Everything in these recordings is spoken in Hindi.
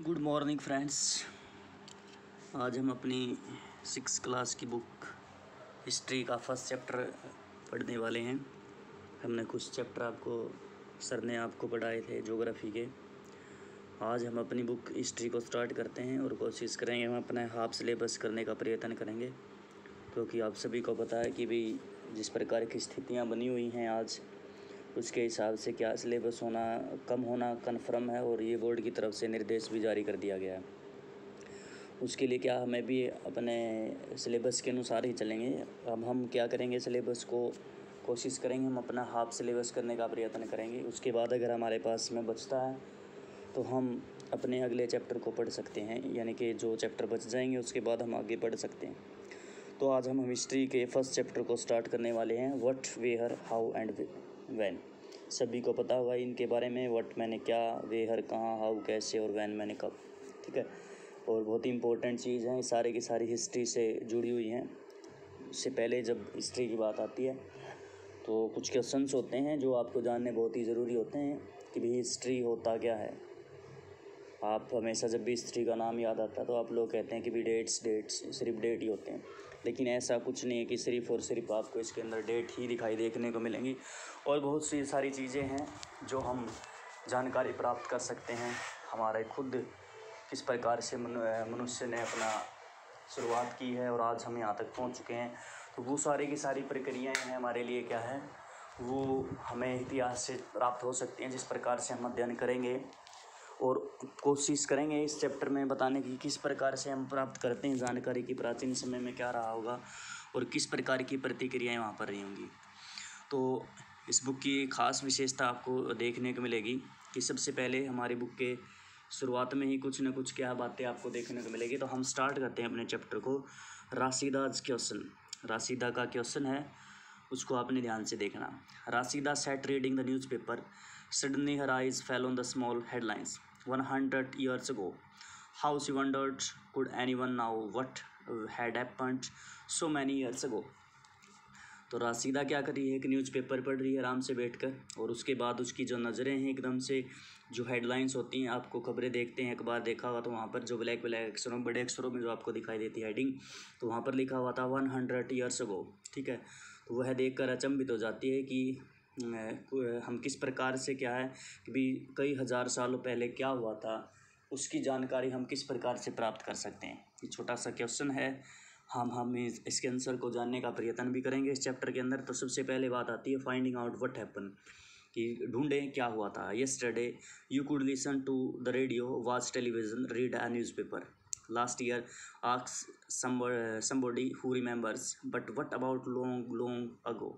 गुड मॉर्निंग फ्रेंड्स आज हम अपनी सिक्स क्लास की बुक हिस्ट्री का फ़र्स्ट चैप्टर पढ़ने वाले हैं। हमने कुछ चैप्टर आपको सर ने आपको पढ़ाए थे ज्योग्राफी के। आज हम अपनी बुक हिस्ट्री को स्टार्ट करते हैं और कोशिश करेंगे हम अपना हाफ़ सिलेबस करने का प्रयत्न करेंगे। क्योंकि आप सभी को पता है कि भाई जिस प्रकार की स्थितियाँ बनी हुई हैं आज उसके हिसाब से क्या सिलेबस होना, कम होना कन्फर्म है और ये बोर्ड की तरफ़ से निर्देश भी जारी कर दिया गया है। उसके लिए क्या हमें भी अपने सिलेबस के अनुसार ही चलेंगे। अब हम क्या करेंगे सिलेबस को, कोशिश करेंगे हम अपना हाफ़ सिलेबस करने का प्रयत्न करेंगे। उसके बाद अगर हमारे पास में बचता है तो हम अपने अगले चैप्टर को पढ़ सकते हैं। यानी कि जो चैप्टर बच जाएँगे, उसके बाद हम आगे पढ़ सकते हैं। तो आज हम हिस्ट्री के फ़र्स्ट चैप्टर को स्टार्ट करने वाले हैं। What where how and when सभी को पता होगा इनके बारे में वट मैंने क्या, वे हर कहाँ हाउ कैसे और वैन मैंने कब, ठीक है? और बहुत ही इंपॉर्टेंट चीज़ है सारे की सारी हिस्ट्री से जुड़ी हुई हैं। इससे पहले जब हिस्ट्री की बात आती है तो कुछ क्वेश्चंस होते हैं जो आपको जानने बहुत ही ज़रूरी होते हैं कि भाई हिस्ट्री होता क्या है। आप हमेशा जब भी हिस्ट्री का नाम याद आता है तो आप लोग कहते हैं कि भी डेट्स डेट्स सिर्फ़ डेट ही होते हैं। लेकिन ऐसा कुछ नहीं है कि सिर्फ़ और सिर्फ़ आपको इसके अंदर डेट ही दिखाई देखने को मिलेंगी। और बहुत सी सारी चीज़ें हैं जो हम जानकारी प्राप्त कर सकते हैं। हमारे खुद किस प्रकार से मनुष्य ने अपना शुरुआत की है और आज हम यहाँ तक पहुँच चुके हैं। तो वो सारी की सारी प्रक्रियाएँ हैं हमारे लिए क्या है? वो हमें इतिहास से प्राप्त हो सकती हैं जिस प्रकार से हम अध्ययन करेंगे। और कोशिश करेंगे इस चैप्टर में बताने की किस प्रकार से हम प्राप्त करते हैं जानकारी की प्राचीन समय में क्या रहा होगा और किस प्रकार की प्रतिक्रियाएँ वहाँ पर रही होंगी। तो इस बुक की खास विशेषता आपको देखने को मिलेगी कि सबसे पहले हमारी बुक के शुरुआत में ही कुछ ना कुछ क्या बातें आपको देखने को मिलेगी। तो हम स्टार्ट करते हैं अपने चैप्टर को। राशिदाज क्वेश्चन राशिदा का क्वेश्चन है, उसको आपने ध्यान से देखना। Rashida sat reading the newspaper eyes fell on the small headlines one hundred years ago how she wondered could any one know what had happened so many years ago तो राशिदा क्या कर रही है? एक न्यूज़पेपर पढ़ रही है, आराम से बैठकर। और उसके बाद उसकी जो नज़रें हैं एकदम से, जो हेडलाइंस होती हैं, आपको खबरें देखते हैं। अखबार देखा हुआ तो वहाँ पर जो ब्लैक ब्लैक अक्षरों, बड़े अक्षरों में जो आपको दिखाई देती है हेडिंग तो वहाँ पर लिखा हुआ था वन हंड्रेड ईयर्स अगो ठीक है? तो वह देख कर अचंभित हो जाती है कि हम किस प्रकार से क्या है कि भी कई हज़ार सालों पहले क्या हुआ था, उसकी जानकारी हम किस प्रकार से प्राप्त कर सकते हैं? ये छोटा सा क्वेश्चन है। हम हम इसके आंसर को जानने का प्रयत्न भी करेंगे इस चैप्टर के अंदर। तो सबसे पहले बात आती है फाइंडिंग आउट व्हाट हैपन कि ढूंढें क्या हुआ था। Yesterday you could listen to the radio watch television read a newspaper last year आक्स somebody who remembers but what about long long ago?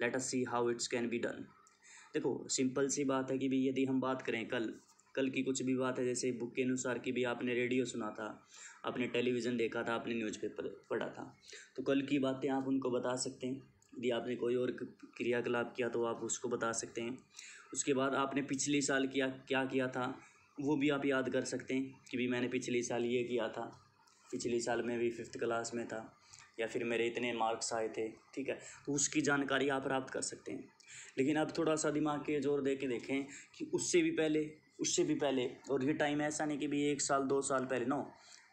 Let us see how it can be done. देखो सिंपल सी बात है कि भी यदि हम बात करें कल कल की कुछ भी बात है, जैसे बुक के अनुसार कि भी आपने रेडियो सुना था, आपने टेलीविज़न देखा था, आपने न्यूज़पेपर पढ़ा था तो कल की बातें आप उनको बता सकते हैं। यदि आपने कोई और क्रियाकलाप किया तो आप उसको बता सकते हैं। उसके बाद आपने पिछले साल किया, क्या किया था, वो भी आप याद कर सकते हैं कि भी मैंने पिछले साल ये किया था। पिछले साल में भी फिफ्थ क्लास में था। या फिर मेरे इतने मार्क्स आए थे, ठीक है? तो उसकी जानकारी आप प्राप्त कर सकते हैं। लेकिन अब थोड़ा सा दिमाग के ज़ोर दे के देखें कि उससे भी पहले, उससे भी पहले, और ये टाइम ऐसा नहीं कि भी एक साल, दो साल पहले नो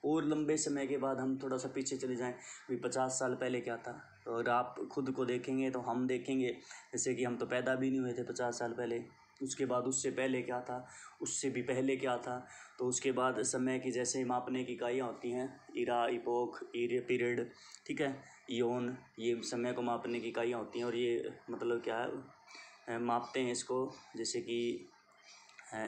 और लंबे समय के बाद हम थोड़ा सा पीछे चले जाएँ, भी पचास साल पहले क्या था? और आप खुद को देखेंगे तो हम देखेंगे, जैसे कि हम तो पैदा भी नहीं हुए थे पचास साल पहले। उसके बाद उससे पहले क्या था, उससे भी पहले क्या था? तो उसके बाद समय की जैसे मापने की इकाइयाँ होती हैं, इरा इपोक ईर पीरियड, ठीक है? योन, ये समय को मापने की इकाइयाँ होती हैं और ये मतलब क्या है मापते हैं इसको जैसे कि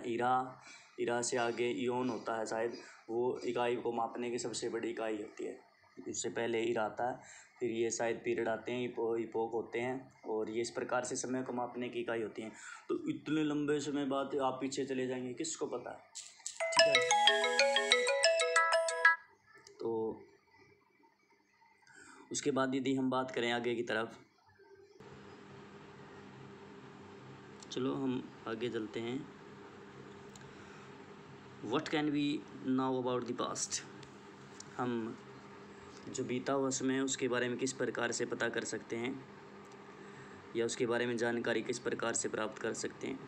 इरा इरा से आगे योन होता है शायद, वो इकाई को मापने की सबसे बड़ी इकाई होती है। उससे पहले इरा आता है फिर ये शायद पीरियड आते हैं इपो इपोक होते हैं और ये इस प्रकार से समय को मापने की इकाई होती हैं। तो इतने लंबे समय बाद आप पीछे चले जाएँगे, किसको पता? है ठीक है। तो उसके बाद यदि हम बात करें आगे की तरफ़, चलो हम आगे चलते हैं। What can we know about the past हम जो बीता हुआ समय है, उसके बारे में किस प्रकार से पता कर सकते हैं? या उसके बारे में जानकारी किस प्रकार से प्राप्त कर सकते हैं?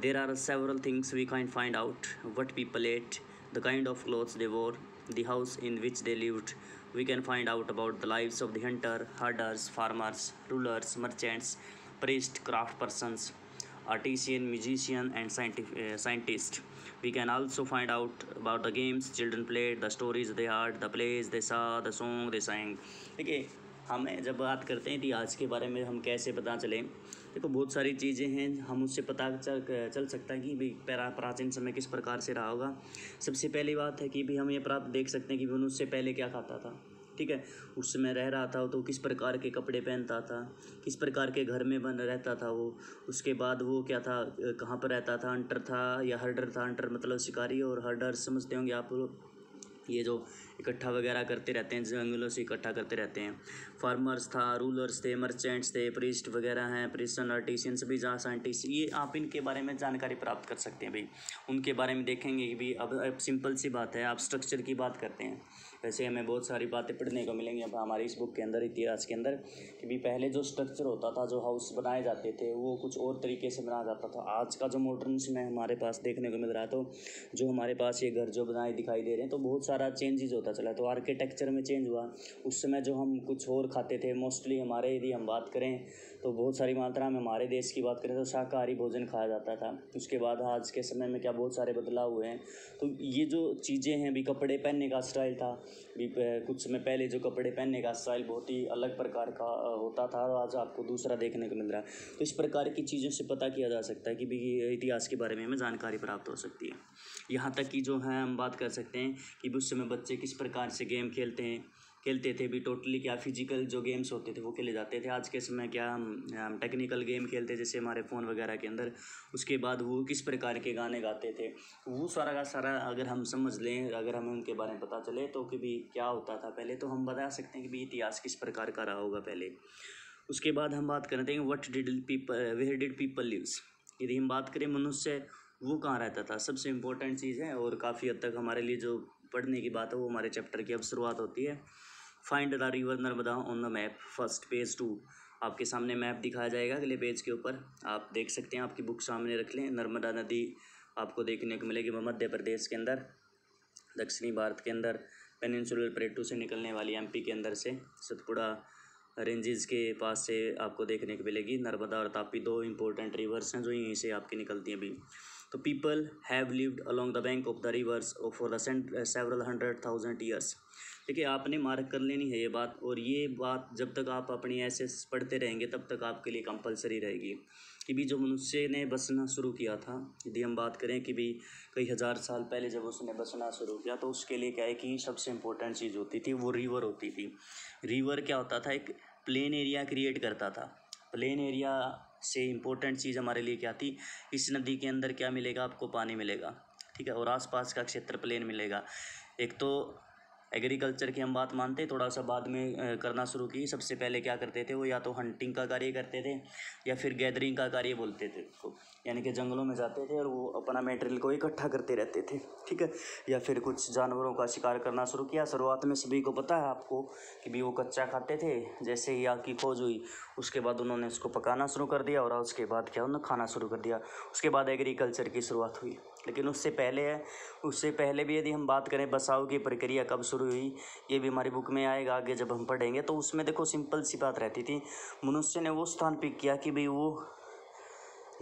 There are several things we can find out what people plate the kind of clothes they wore the house in which they lived we can find out about the life of the hunter herders farmers rulers merchants priest craft persons artisan musician and scientist We can also find out about the games. Children played, the stories they heard, the plays they saw, the song they sang. देखिए हमें जब बात करते हैं इतिहास के बारे में हम कैसे पता चलें देखो बहुत सारी चीज़ें हैं हम उससे पता चल चल सकता है कि भाई प्राचीन समय किस प्रकार से रहा होगा। सबसे पहली बात है कि भी हम ये प्राप्त देख सकते हैं कि मनुष्य पहले क्या खाता था। ठीक है? उस समय रह रहा था तो किस प्रकार के कपड़े पहनता था? किस प्रकार के घर में बन रहता था वो? उसके बाद वो क्या था? कहाँ पर रहता था? अंटर था या हर्डर था? अंटर मतलब शिकारी और हर्डर समझते होंगे आप लोग। ये जो इकट्ठा वगैरह करते रहते हैं, जंगलों से इकट्ठा करते रहते हैं। फार्मर्स था रूलर्स थे मर्चेंट्स थे प्रिस्ट वगैरह हैं प्रिस्टन आर्टिशियन सभी जहाँ साइंटिस्ट ये आप इनके बारे में जानकारी प्राप्त कर सकते हैं भाई। उनके बारे में देखेंगे कि भाई, अब अब सिंपल सी बात है, आप स्ट्रक्चर की बात करते हैं। वैसे हमें बहुत सारी बातें पढ़ने को मिलेंगी अब हमारी इस बुक के अंदर, इतिहास के अंदर, कि भी पहले जो स्ट्रक्चर होता था, जो हाउस बनाए जाते थे, वो कुछ और तरीके से बनाया जाता था। आज का जो मॉडर्न में हमारे पास देखने को मिल रहा है तो जो हमारे पास ये घर जो बनाए दिखाई दे रहे हैं तो बहुत सारा चेंजेज होता चला तो आर्किटेक्चर में चेंज हुआ। उस समय जो हम कुछ और खाते थे मोस्टली हमारे यदि हम बात करें तो बहुत सारी मात्रा में हमारे देश की बात करें तो शाकाहारी भोजन खाया जाता था। उसके बाद आज के समय में क्या बहुत सारे बदलाव हुए हैं। तो ये जो चीज़ें हैं भी कपड़े पहनने का स्टाइल था। भी कुछ समय पहले जो कपड़े पहनने का स्टाइल बहुत ही अलग प्रकार का होता था और आज आपको दूसरा देखने को मिल रहा है। तो इस प्रकार की चीज़ों से पता किया जा सकता है कि भी इतिहास के बारे में हमें जानकारी प्राप्त हो सकती है। यहाँ तक कि जो है हम बात कर सकते हैं कि उस समय बच्चे किस प्रकार से गेम खेलते हैं खेलते थे भी टोटली क्या फ़िज़िकल जो गेम्स होते थे वो खेले जाते थे। आज के समय क्या हम टेक्निकल गेम खेलते जैसे हमारे फ़ोन वगैरह के अंदर। उसके बाद वो किस प्रकार के गाने गाते थे, वो सारा का सारा अगर हम समझ लें, अगर हमें उनके बारे में पता चले तो कि भी क्या होता था पहले तो हम बता सकते हैं कि भी इतिहास किस प्रकार का रहा होगा पहले। उसके बाद हम बात करते हैं what did people where did people lives यदि हम बात करें मनुष्य, वो कहाँ रहता था? सबसे इम्पोर्टेंट चीज़ है और काफ़ी हद तक हमारे लिए जो पढ़ने की बात है, वो हमारे चैप्टर की अब शुरुआत होती है। Find the river Narmada on the map first page two आपके सामने मैप दिखाया जाएगा अगले पेज के ऊपर। आप देख सकते हैं, आपकी बुक सामने रख लें। नर्मदा नदी आपको देखने को मिलेगी मध्य प्रदेश के अंदर, दक्षिणी भारत के अंदर पेनिनसुलर प्लेटू से निकलने वाली एमपी के अंदर से, सतपुड़ा रेंजेस के पास से आपको देखने को मिलेगी। नर्मदा और तापी दो इंपॉर्टेंट रिवर्स हैं जो यहीं से आपकी निकलती हैं अभी। तो people have lived along the bank of the rivers for the several hundred thousand years देखिए, आपने मार्क कर लेनी है ये बात और ये बात जब तक आप अपनी ऐसे पढ़ते रहेंगे, तब तक आपके लिए कंपलसरी रहेगी कि भी जो मनुष्य ने बसना शुरू किया था, यदि हम बात करें कि भी कई हज़ार साल पहले जब उसने बसना शुरू किया तो उसके लिए क्या है कि सबसे इम्पोर्टेंट चीज़ होती थी, वो रिवर होती थी। रिवर क्या होता था? एक प्लेन एरिया क्रिएट करता था। प्लेन एरिया से इम्पोर्टेंट चीज़ हमारे लिए क्या थी? इस नदी के अंदर क्या मिलेगा? आपको पानी मिलेगा, ठीक है? और आसपास का क्षेत्र प्लेन मिलेगा। एक तो एग्रीकल्चर की हम बात मानते थोड़ा सा बाद में करना शुरू की। सबसे पहले क्या करते थे वो, या तो हंटिंग का कार्य करते थे, या फिर गैदरिंग का कार्य बोलते थे उसको। यानी कि जंगलों में जाते थे और वो अपना मेटेरियल को इकट्ठा करते रहते थे, ठीक है? या फिर कुछ जानवरों का शिकार करना शुरू किया। शुरुआत में सभी को पता है आपको कि भी वो कच्चा खाते थे, जैसे ही आग की खोज हुई, उसके बाद उन्होंने उसको पकाना शुरू कर दिया और उसके बाद क्या? उन्होंने खाना शुरू कर दिया। उसके बाद एग्रीकल्चर की शुरुआत हुई। लेकिन उससे पहले है। उससे पहले भी यदि हम बात करें बसाव की प्रक्रिया कब शुरू हुई, ये भी हमारी बुक में आएगा आगे जब हम पढ़ेंगे। तो उसमें देखो, सिंपल सी बात रहती थी। मनुष्य ने वो स्थान पिक किया कि भाई वो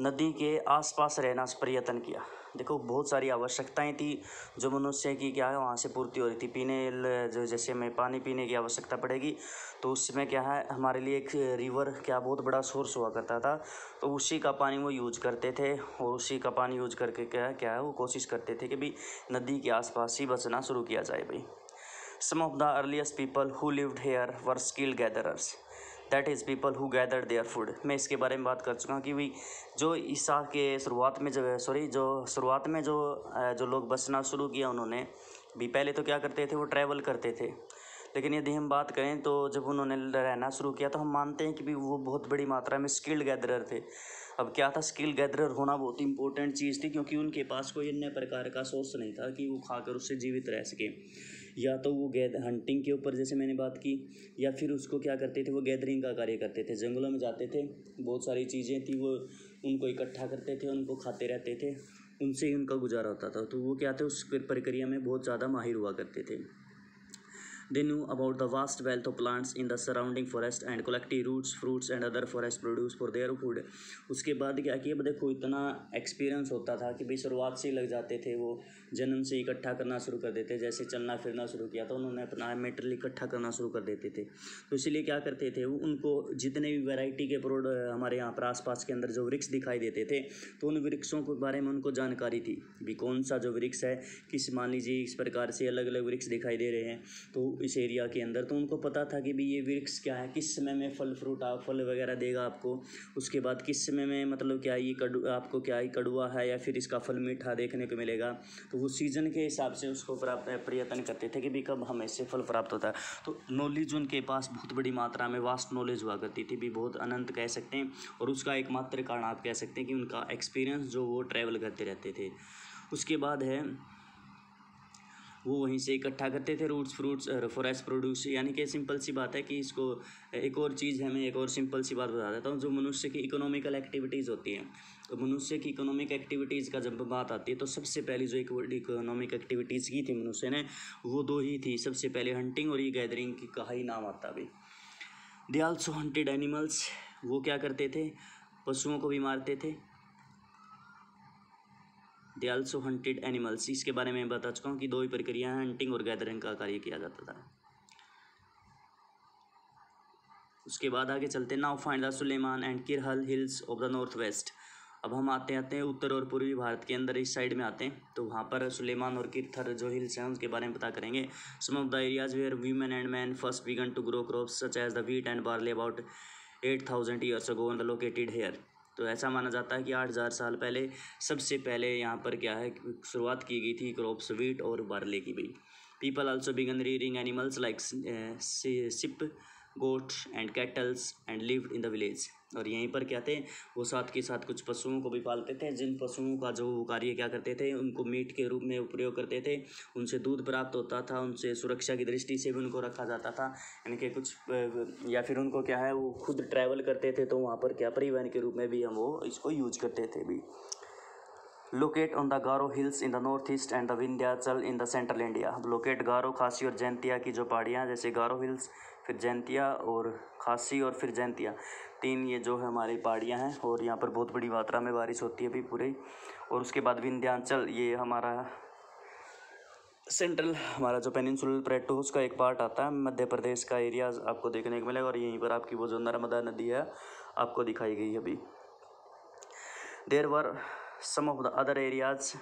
नदी के आसपास रहना प्रयत्न किया। देखो, बहुत सारी आवश्यकताएँ थी जो मनुष्य की क्या है, वहाँ से पूर्ति हो रही थी। पीने जो जैसे हमें पानी पीने की आवश्यकता पड़ेगी तो उसमें क्या है, हमारे लिए एक रिवर क्या बहुत बड़ा सोर्स हुआ करता था तो उसी का पानी वो यूज़ करते थे और उसी का पानी यूज़ करके क्या क्या है, वो कोशिश करते थे कि भाई नदी के आसपास ही बचना शुरू किया जाए भाई। Some of the earliest people who lived here were skill gatherers that is people who gather their food मैं इसके बारे में बात कर चुका हूँ कि भाई, जो ईसा के शुरुआत में जो सॉरी जो शुरुआत में जो जो लोग बसना शुरू किया उन्होंने भी पहले तो क्या करते थे, वो ट्रैवल करते थे। लेकिन यदि हम बात करें तो जब उन्होंने रहना शुरू किया तो हम मानते हैं कि भी वो बहुत बड़ी मात्रा में स्किल्ड गैदरर थे। अब क्या था स्किल गैदरर होना बहुत इंपॉर्टेंट चीज़ थी, क्योंकि उनके पास कोई अन्य प्रकार का सोर्स नहीं था कि वो खाकर उससे जीवित रह सके। या तो वो गैद हंटिंग के ऊपर जैसे मैंने बात की या फिर उसको क्या करते थे वो गैदरिंग का कार्य करते थे। जंगलों में जाते थे बहुत सारी चीज़ें थी वो उनको इकट्ठा करते थे उनको खाते रहते थे उनसे ही उनका गुजारा होता था। तो वो क्या थे उस प्रक्रिया में बहुत ज़्यादा माहिर हुआ करते थे। They about the vast wealth of plants in the surrounding forest and collected roots, fruits and other forest produce for their food. उसके बाद क्या किया देखो इतना एक्सपीरियंस होता था कि भाई शुरुआत से ही लग जाते थे वो। जन्म से इकट्ठा करना शुरू कर देते, जैसे चलना फिरना शुरू किया तो उन्होंने अपना मेटेरियल इकट्ठा करना शुरू कर देते थे। तो इसीलिए क्या करते थे उनको जितने भी वैरायटी के प्रोड हमारे यहाँ पर आसपास के अंदर जो वृक्ष दिखाई देते थे तो उन वृक्षों के बारे में उनको जानकारी थी भी कौन सा जो वृक्ष है, किस, मान लीजिए, इस प्रकार से अलग अलग वृक्ष दिखाई दे रहे हैं तो इस एरिया के अंदर। तो उनको पता था कि भाई ये वृक्ष क्या है, किस समय में फल फ्रूट आप फल वगैरह देगा आपको, उसके बाद किस समय में मतलब क्या ये कड़ू, आपको क्या ही कड़ुआ है, या फिर इसका फल मीठा देखने को मिलेगा। तो वो सीज़न के हिसाब से उसको प्राप्त प्रयत्न करते थे कि भाई कब हमें इससे फल प्राप्त होता। है तो नॉलेज उनके पास बहुत बड़ी मात्रा में वास्ट नॉलेज हुआ करती थी, भी बहुत अनंत कह सकते हैं। और उसका एकमात्र कारण आप कह सकते हैं कि उनका एक्सपीरियंस जो वो ट्रैवल करते रहते थे। उसके बाद है, वो वहीं से इकट्ठा करते थे रूट्स फ्रूट्स फॉरेस्ट प्रोड्यूस यानी कि सिंपल सी बात है कि इसको, एक और चीज़ है, मैं एक और सिंपल सी बात बता देता हूँ। जो मनुष्य की इकोनॉमिकल एक्टिविटीज़ होती हैं तो मनुष्य की इकोनॉमिक एक्टिविटीज़ का जब बात आती है तो सबसे पहली जो इकोनॉमिक एक्टिविटीज़ की थी मनुष्य ने, वो दो ही थी। सबसे पहले हंटिंग और ये गैदरिंग की कहा ही नाम आता भी। दे आल्सो हंटेड एनिमल्स वो क्या करते थे? पशुओं को भी मारते थे। दे आल्सो हंटेड एनिमल्स इसके बारे में बता चुका हूँ कि दो ही प्रक्रिया हंटिंग और गैदरिंग का कार्य किया जाता था। उसके बाद आगे चलते now find the Sulaiman and Kirthar hills of the north west अब हम आते आते हैं उत्तर और पूर्वी भारत के अंदर, इस साइड में आते हैं। तो वहाँ पर सुलेमान और किरथर जो हिल्स हैं, उनके बारे में पता करेंगे। Some of the areas where women and men first began to grow crops such as the wheat and barley about eight thousand years ago the located here तो ऐसा माना जाता है कि आठ हज़ार साल पहले, सबसे पहले यहाँ पर क्या है, शुरुआत की गई थी क्रॉप्स वीट और बार्ले की भी। People also began rearing animals like sheep goat and cattles and lived in the village और यहीं पर क्या थे? वो साथ के साथ कुछ पशुओं को भी पालते थे। जिन पशुओं का जो कार्य क्या करते थे? उनको मीट के रूप में प्रयोग करते थे। उनसे दूध प्राप्त होता था। उनसे सुरक्षा की दृष्टि से भी उनको रखा जाता था। यानी कि कुछ या फिर उनको क्या है? वो खुद ट्रैवल करते थे। तो वहाँ पर क्या? परिवहन के रूप में भी हम वो इसको यूज़ करते थे भी। Locate on the Garo hills in the north east and the Vindhyachal in the central India locate Garo Khasi और जैंतिया की जो पहाड़ियाँ जैसे गारो हिल्स फिर जैंतिया और खासी और फिर जैंतिया तीन ये जो है हमारी पहाड़ियाँ हैं और यहाँ पर बहुत बड़ी मात्रा में बारिश होती है अभी पूरे। और उसके बाद विंध्याचल ये हमारा सेंट्रल, हमारा जो पेनिनसुलर प्लेटो उसका एक पार्ट आता है, मध्य प्रदेश का एरिया आपको देखने को मिलेगा और यहीं पर आपकी वो जो नर्मदा नदी है, आपको दिखाई गई अभी। There were some of the other areas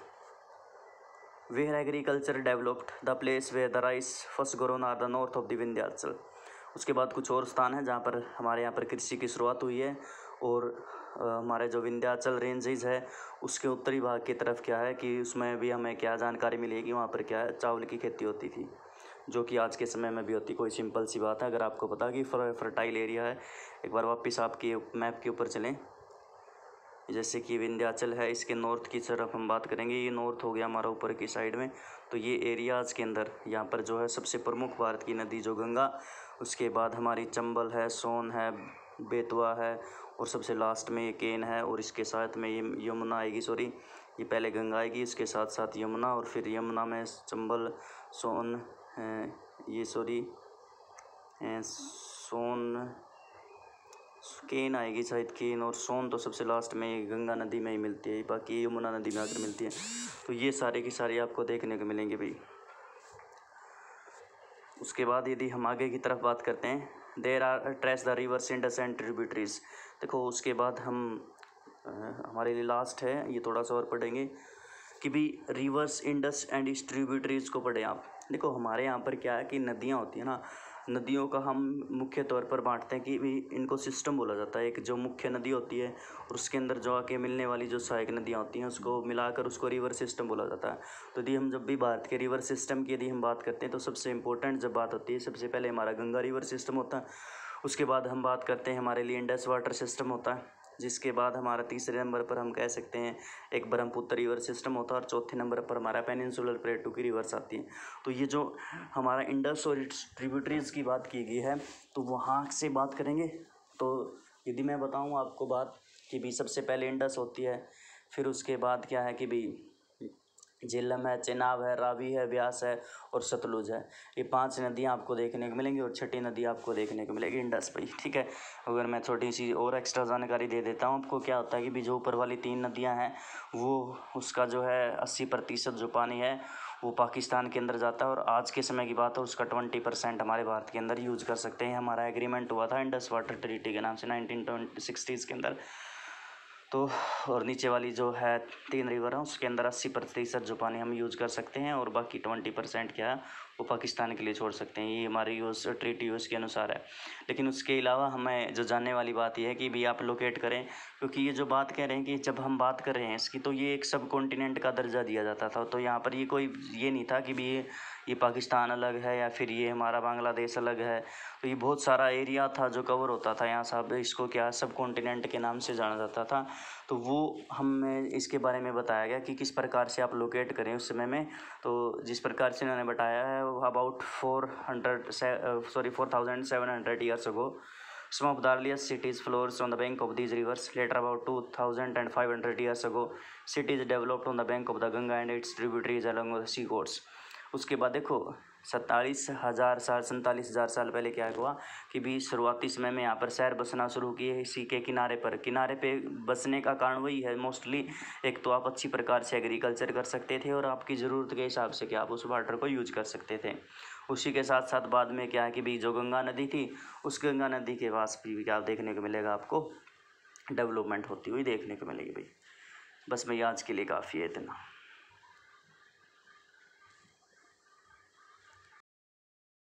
where agriculture developed the place where the rice first grown are the north of the Vindhyachal उसके बाद कुछ और स्थान है जहाँ पर हमारे यहाँ पर कृषि की शुरुआत हुई है और हमारे जो विंध्याचल रेंजेज है, उसके उत्तरी भाग की तरफ़ क्या है कि उसमें भी हमें क्या जानकारी मिलेगी वहाँ पर क्या है, चावल की खेती होती थी, जो कि आज के समय में भी होती कोई सिंपल सी बात है, अगर आपको पता कि फर्टाइल एरिया है, एक बार वापस आपके मैप के ऊपर चलें। जैसे कि विंध्याचल है, इसके नॉर्थ की तरफ़ हम बात करेंगे, ये नॉर्थ हो गया हमारा ऊपर की साइड में। तो ये एरियाज़ के अंदर यहाँ पर जो है, सबसे प्रमुख भारत की नदी जो गंगा उसके बाद हमारी चंबल है, सोन है, बेतवा है और सबसे लास्ट में ये केन है और इसके साथ में ये यमुना आएगी सॉरी ये पहले गंगा आएगी, इसके साथ साथ यमुना और फिर यमुना में चंबल, सोन ये सॉरी सोन, केन आएगी शायद, केन और सोन तो सबसे लास्ट में गंगा नदी में ही मिलती है, बाकी यमुना नदी में आकर मिलती है। तो ये सारे की सारी आपको देखने को मिलेंगे भाई। उसके बाद यदि हम आगे की तरफ़ बात करते हैं there are trace the rivers Indus and tributaries देखो, उसके बाद हम हमारे लिए लास्ट है, ये थोड़ा सा और पढ़ेंगे कि भी rivers Indus and its tributaries को पढ़ें आप। देखो, हमारे यहाँ पर क्या है कि नदियाँ होती हैं ना नदियों का हम मुख्य तौर पर बांटते हैं कि भी इनको सिस्टम बोला जाता है। एक जो मुख्य नदी होती है और उसके अंदर जो आके मिलने वाली जो सहायक नदियाँ होती हैं, उसको मिलाकर उसको रिवर सिस्टम बोला जाता है। तो यदि हम जब भी भारत के रिवर सिस्टम की यदि हम बात करते हैं तो सबसे इंपॉर्टेंट जब बात होती है, सबसे पहले हमारा गंगा रिवर सिस्टम होता है। उसके बाद हम बात करते हैं हमारे लिए इंडस वाटर सिस्टम होता है। जिसके बाद हमारा तीसरे नंबर पर हम कह सकते हैं, एक ब्रह्मपुत्र रिवर सिस्टम होता है और चौथे नंबर पर हमारा पेनिनसुलर प्लेटू की रिवर्स आती है। तो ये जो हमारा इंडस और ट्रिब्यूटरीज की बात की गई है तो वहाँ से बात करेंगे। तो यदि मैं बताऊँ आपको बात कि भाई सबसे पहले इंडस होती है, फिर उसके बाद क्या है कि भी झेलम है चेनाब है, रावी है, ब्यास है और सतलुज है। ये पाँच नदियाँ आपको देखने को मिलेंगी और छठी नदी आपको देखने को मिलेगी इंडस पर ठीक है? अगर मैं छोटी सी और एक्स्ट्रा जानकारी दे देता हूँ आपको, क्या होता है कि भी जो ऊपर वाली तीन नदियाँ हैं, वो उसका जो है अस्सी प्रतिशत जो पानी है, वो पाकिस्तान के अंदर जाता है और आज के समय की बात है, उसका ट्वेंटी परसेंट हमारे भारत के अंदर यूज़ कर सकते हैं। हमारा एग्रीमेंट हुआ था इंडस वाटर ट्रीटी के नाम से, नाइनटीन सिक्सटीज़ के अंदर। तो और नीचे वाली जो है तीन रिवर है, उसके अंदर अस्सी प्रतिशत जो पानी हम यूज़ कर सकते हैं और बाकी ट्वेंटी परसेंट क्या है वो पाकिस्तान के लिए छोड़ सकते हैं, ये हमारे यूज़ ट्रीटी यूज़ के अनुसार है। लेकिन उसके अलावा हमें जो जानने वाली बात यह है कि भी आप लोकेट करें, क्योंकि ये जो बात कह रहे हैं कि जब हम बात कर रहे हैं इसकी तो ये एक सब कॉन्टिनेंट का दर्जा दिया जाता था। तो यहाँ पर ये कोई, ये नहीं था कि भी ये ये पाकिस्तान अलग है या फिर ये हमारा बांग्लादेश अलग है। तो ये बहुत सारा एरिया था जो कवर होता था, यहाँ सब इसको क्या सब कॉन्टिनेंट के नाम से जाना जाता था। तो वो हमें इसके बारे में बताया गया कि किस प्रकार से आप लोकेट करें उस समय में। तो जिस प्रकार से इन्होंने बताया है, वो about four hundred sorry four thousand seven hundred years ago some of the earliest cities flourished on the bank of these rivers later about two thousand and five hundred years ago cities developed on the bank of the Ganga and its tributaries along the sea coasts उसके बाद देखो सत्तालीस हज़ार साल, सैंतालीस हज़ार साल पहले क्या हुआ कि भी शुरुआती समय में यहाँ पर शहर बसना शुरू किए, इसी के किनारे पर। किनारे पे बसने का कारण वही है मोस्टली एक तो आप अच्छी प्रकार से एग्रीकल्चर कर सकते थे और आपकी ज़रूरत के हिसाब से क्या आप उस वाटर को यूज़ कर सकते थे। उसी के साथ साथ बाद में क्या है कि भी जो गंगा नदी थी, उस गंगा नदी के पास भी क्या देखने को मिलेगा आपको? डेवलपमेंट होती हुई देखने को मिलेगी भाई। बस भैया आज के लिए काफ़ी है इतना।